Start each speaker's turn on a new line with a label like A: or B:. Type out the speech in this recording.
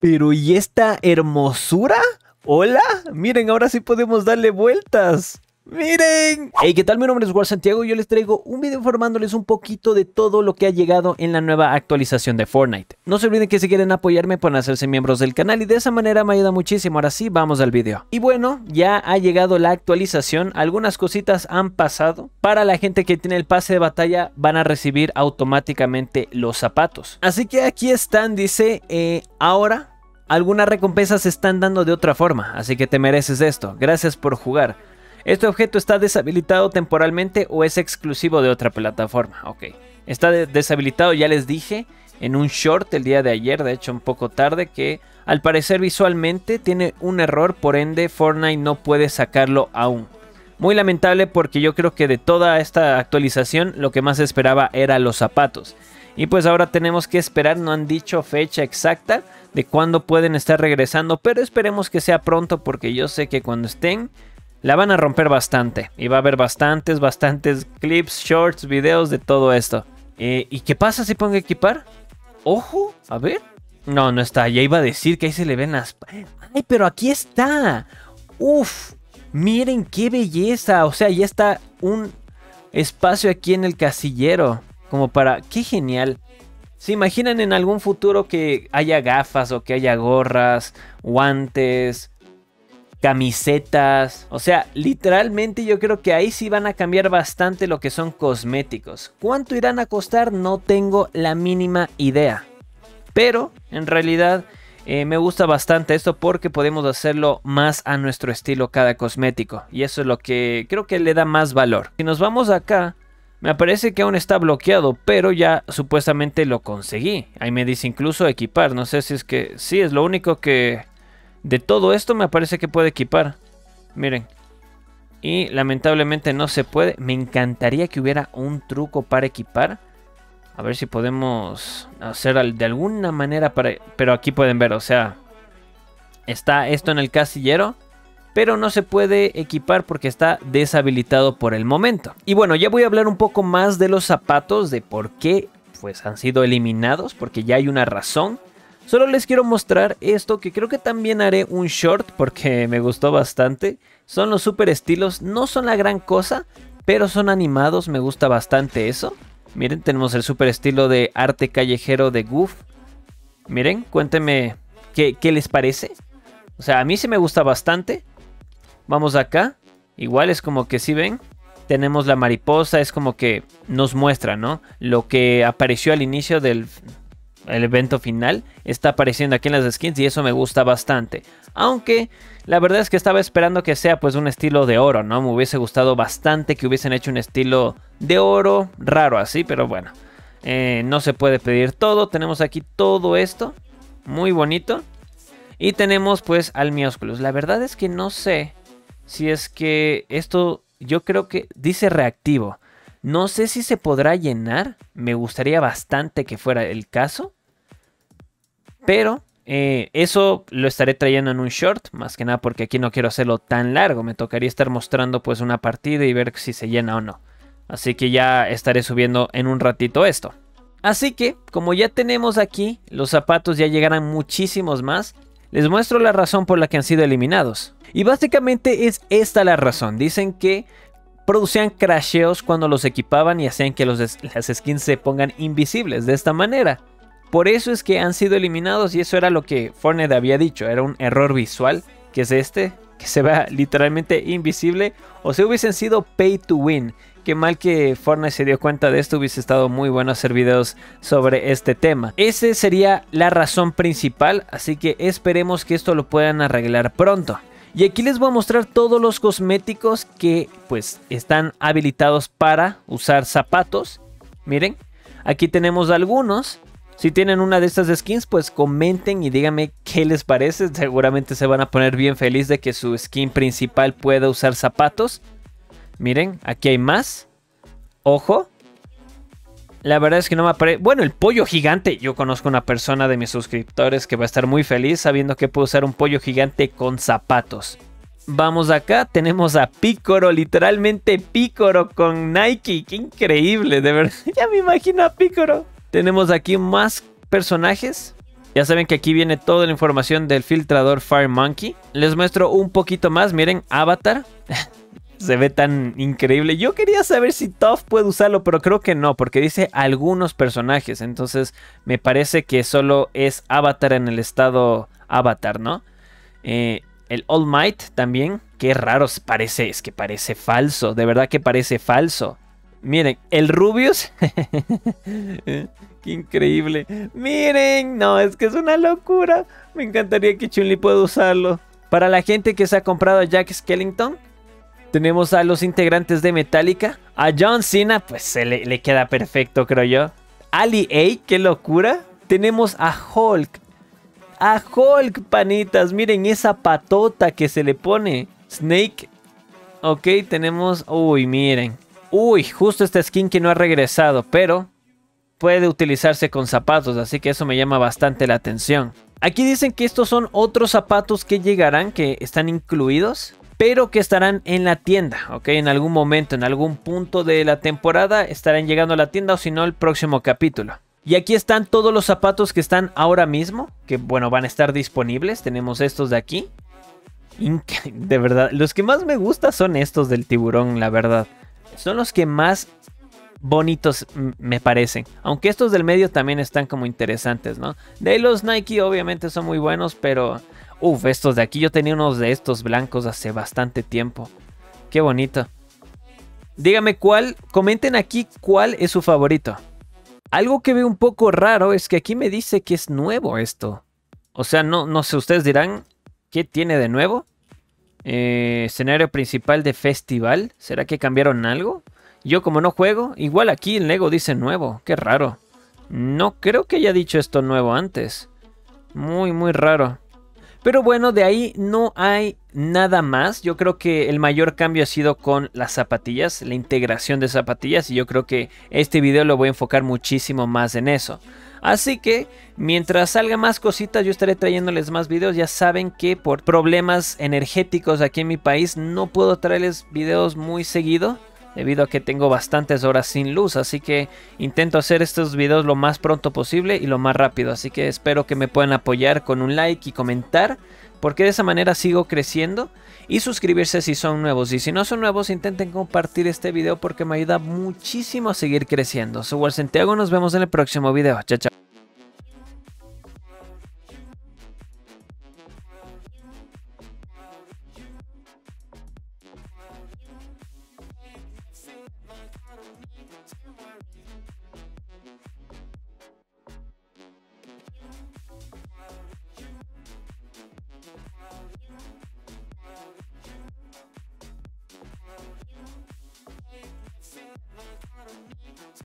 A: Pero ¿y esta hermosura? ¿Hola? Miren, ahora sí podemos darle vueltas. ¡Miren! Hey, ¿qué tal? Mi nombre es War Santiago y yo les traigo un video informándoles un poquito de todo lo que ha llegado en la nueva actualización de Fortnite. No se olviden que si quieren apoyarme pueden hacerse miembros del canal y de esa manera me ayuda muchísimo. Ahora sí, vamos al video. Y bueno, ya ha llegado la actualización, algunas cositas han pasado. Para la gente que tiene el pase de batalla van a recibir automáticamente los zapatos. Así que aquí están, dice, eh, ahora algunas recompensas se están dando de otra forma, así que te mereces esto. Gracias por jugar. ¿Este objeto está deshabilitado temporalmente o es exclusivo de otra plataforma? Ok. Está deshabilitado, ya les dije, en un short el día de ayer, de hecho un poco tarde, que al parecer visualmente tiene un error, por ende Fortnite no puede sacarlo aún. Muy lamentable porque yo creo que de toda esta actualización lo que más esperaba era los zapatos. Y pues ahora tenemos que esperar, no han dicho fecha exacta de cuándo pueden estar regresando, pero esperemos que sea pronto porque yo sé que cuando estén la van a romper bastante. Y va a haber bastantes, bastantes clips, shorts, videos de todo esto. Eh, ¿Y qué pasa si pongo equipar? Ojo, a ver. No, no está. Ya iba a decir que ahí se le ven las... ¡Ay, pero aquí está! ¡Uf! Miren qué belleza. O sea, ya está un espacio aquí en el casillero. Como para... ¡Qué genial! ¿Se imaginan en algún futuro que haya gafas o que haya gorras, guantes, camisetas. O sea, literalmente yo creo que ahí sí van a cambiar bastante lo que son cosméticos. ¿Cuánto irán a costar? No tengo la mínima idea. Pero en realidad eh, me gusta bastante esto porque podemos hacerlo más a nuestro estilo cada cosmético. Y eso es lo que creo que le da más valor. Si nos vamos acá, me parece que aún está bloqueado, pero ya supuestamente lo conseguí. Ahí me dice incluso equipar. No sé si es que sí, es lo único que de todo esto me parece que puede equipar. Miren. Y lamentablemente no se puede. Me encantaría que hubiera un truco para equipar. A ver si podemos hacer de alguna manera para... Pero aquí pueden ver, o sea... Está esto en el casillero. Pero no se puede equipar porque está deshabilitado por el momento. Y bueno, ya voy a hablar un poco más de los zapatos. De por qué pues han sido eliminados. Porque ya hay una razón. Solo les quiero mostrar esto que creo que también haré un short porque me gustó bastante. Son los super estilos, no son la gran cosa, pero son animados, me gusta bastante eso. Miren, tenemos el super estilo de arte callejero de Goof. Miren, cuéntenme qué, qué les parece. O sea, a mí sí me gusta bastante. Vamos acá. Igual es como que si ven, tenemos la mariposa, es como que nos muestra, ¿no? Lo que apareció al inicio del, el evento final está apareciendo aquí en las skins y eso me gusta bastante. Aunque la verdad es que estaba esperando que sea pues un estilo de oro, ¿no? Me hubiese gustado bastante que hubiesen hecho un estilo de oro raro así, pero bueno. Eh, no se puede pedir todo. Tenemos aquí todo esto. Muy bonito. Y tenemos pues al Miosculus. La verdad es que no sé si es que esto yo creo que dice reactivo. No sé si se podrá llenar. Me gustaría bastante que fuera el caso. Pero eh, eso lo estaré trayendo en un short. Más que nada porque aquí no quiero hacerlo tan largo. Me tocaría estar mostrando pues una partida y ver si se llena o no. Así que ya estaré subiendo en un ratito esto. Así que, como ya tenemos aquí, los zapatos ya llegarán muchísimos más. Les muestro la razón por la que han sido eliminados. Y básicamente es esta la razón. Dicen que producían crasheos cuando los equipaban y hacían que los, las skins se pongan invisibles de esta manera. Por eso es que han sido eliminados y eso era lo que Fortnite había dicho, era un error visual, que es este, que se vea literalmente invisible, o si hubiesen sido pay to win. Qué mal que Fortnite se dio cuenta de esto, hubiese estado muy bueno hacer videos sobre este tema. Esa sería la razón principal, así que esperemos que esto lo puedan arreglar pronto. Y aquí les voy a mostrar todos los cosméticos que pues están habilitados para usar zapatos. Miren, aquí tenemos algunos. Si tienen una de estas skins, pues comenten y díganme qué les parece. Seguramente se van a poner bien feliz de que su skin principal pueda usar zapatos. Miren, aquí hay más. Ojo, la verdad es que no me aparece. Bueno, el pollo gigante. Yo conozco una persona de mis suscriptores que va a estar muy feliz sabiendo que puedo usar un pollo gigante con zapatos. Vamos acá, tenemos a Picoro, literalmente Picoro con Nike. Qué increíble, de verdad. Ya me imagino a Picoro. Tenemos aquí más personajes. Ya saben que aquí viene toda la información del filtrador Fire Monkey. Les muestro un poquito más, miren, Avatar. Se ve tan increíble. Yo quería saber si Toph puede usarlo, pero creo que no, porque dice algunos personajes. Entonces me parece que solo es Avatar en el estado Avatar, ¿no? Eh, el All Might también. Qué raro parece, es que parece falso. De verdad que parece falso. Miren, el Rubius. Qué increíble. Miren, no, es que es una locura. Me encantaría que Chun-Li pueda usarlo. Para la gente que se ha comprado Jack Skellington, tenemos a los integrantes de Metallica. A John Cena, pues se le, le queda perfecto, creo yo. Ali A, qué locura. Tenemos a Hulk. A Hulk, panitas. Miren esa patota que se le pone. Snake. Ok, tenemos... Uy, miren. Uy, justo esta skin que no ha regresado, pero puede utilizarse con zapatos, así que eso me llama bastante la atención. Aquí dicen que estos son otros zapatos que llegarán, que están incluidos, pero que estarán en la tienda, ¿ok? En algún momento, en algún punto de la temporada estarán llegando a la tienda o si no el próximo capítulo. Y aquí están todos los zapatos que están ahora mismo, que bueno, van a estar disponibles. Tenemos estos de aquí. De verdad, los que más me gustan son estos del tiburón, la verdad son los que más bonitos me parecen. Aunque estos del medio también están como interesantes, ¿no? De los Nike obviamente son muy buenos, pero... Uf, estos de aquí yo tenía unos de estos blancos hace bastante tiempo. Qué bonito. Dígame cuál, comenten aquí cuál es su favorito. Algo que veo un poco raro es que aquí me dice que es nuevo esto. O sea, no, no sé, ustedes dirán, ¿qué tiene de nuevo? Eh, escenario principal de festival. ¿Será que cambiaron algo? Yo como no juego, igual aquí el Lego dice nuevo. Qué raro. No creo que haya dicho esto nuevo antes. Muy, muy raro. Pero bueno, de ahí no hay nada más. Yo creo que el mayor cambio ha sido con las zapatillas, la integración de zapatillas. Y yo creo que este video lo voy a enfocar muchísimo más en eso. Así que mientras salga más cositas yo estaré trayéndoles más videos. Ya saben que por problemas energéticos aquí en mi país no puedo traerles videos muy seguido. Debido a que tengo bastantes horas sin luz. Así que intento hacer estos videos lo más pronto posible y lo más rápido. Así que espero que me puedan apoyar con un like y comentar. Porque de esa manera sigo creciendo. Y suscribirse si son nuevos. Y si no son nuevos intenten compartir este video porque me ayuda muchísimo a seguir creciendo. Soy Santiago. Nos vemos en el próximo video. Chao, chao.